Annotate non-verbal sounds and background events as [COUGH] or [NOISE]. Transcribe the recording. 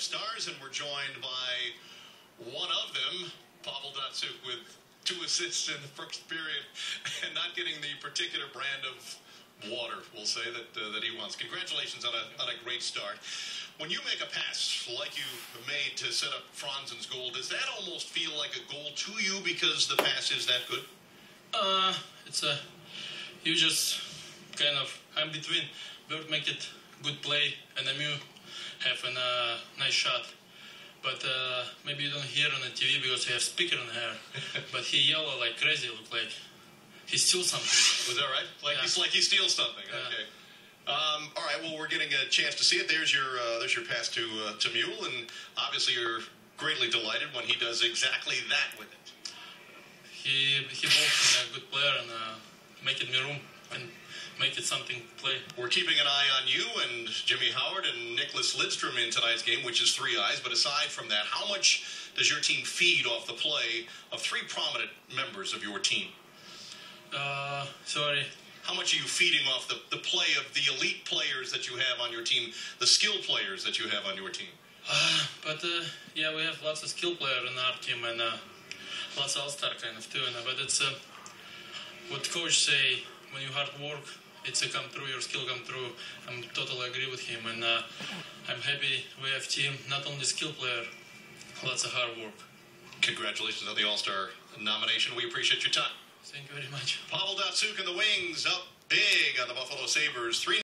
five stars, and we're joined by one of them, Pavel Datsyuk, with two assists in the first period, and not getting the particular brand of water, we'll say, that uh, that he wants. Congratulations on a, on a great start. When you make a pass like you made to set up Franzen's goal, does that almost feel like a goal to you because the pass is that good? Uh, it's a you just kind of I'm between. Bird make it good play and Emu have a uh, nice shot. But uh, maybe you don't hear on the TV because you have speaker in here. [LAUGHS] but he yellow like crazy. Look like he steals something. Was that right? Like Yeah. he's like he steals something. Yeah. Okay. Um, all right. Well, we're getting a chance to see it. There's your uh, there's your pass to uh, to Mule, and obviously you're greatly delighted when he does exactly that with it. He he both a good player and uh, make it me room and make it something play. We're keeping an eye on you and Jimmy Howard and Nicholas Lidstrom in tonight's game, which is three eyes. But aside from that, how much does your team feed off the play of three prominent members of your team? Uh, sorry. How much are you feeding off the, the play of the elite players that you have on your team, the skill players that you have on your team? Uh, but uh, yeah, we have lots of skill players in our team and uh, lots of all-star kind of too. And, but it's uh, what coach say when you hard work, it's a come through. Your skill come through. I'm totally agree with him, and uh, I'm happy we have team not only skill player, lots of hard work. Congratulations on the All Star nomination. We appreciate your time. Thank you very much. Pavel Datsyuk and the Wings up big on the Buffalo Sabres. 3